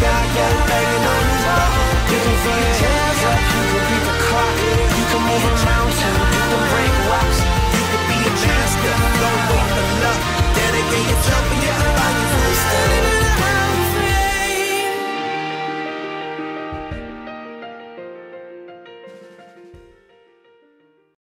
jacket